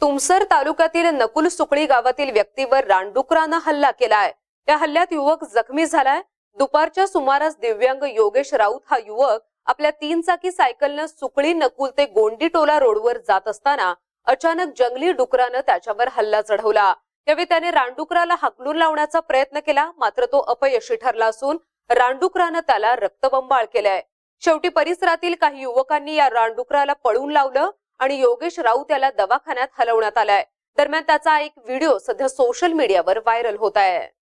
तुमसर तालुक्यातील नकुल सुकळी गावातील व्यक्तीवर रानडुकरानं हल्ला केलाय. या हल्ल्यात युवक जखमी झालाय. दुपारच्या सुमारास दिव्यांग योगेश राऊत हा युवक आपल्या तीन चाकी सायकलनं सुकळी नकुल ते गोंडी टोला रोडवर जात असताना अचानक जंगली डुकरानं त्याच्यावर हल्ला चढवला. त्यावेळी त्याने रानडुकराला हाकलून लावण्याचा प्रयत्न केला मात्र तो अपयशी ठरला असून रानडुकरानं त्याला रक्तबंबाळ केलाय. शेवटी परिसरातील काही युवकांनी या रानडुकराला पळून लावलं. आणि योगेश राऊत याला दवाखान्यात हलवण्यात आलाय. दरम्यान त्याचा एक व्हिडिओ सध्या सोशल मीडियावर व्हायरल होत आहे.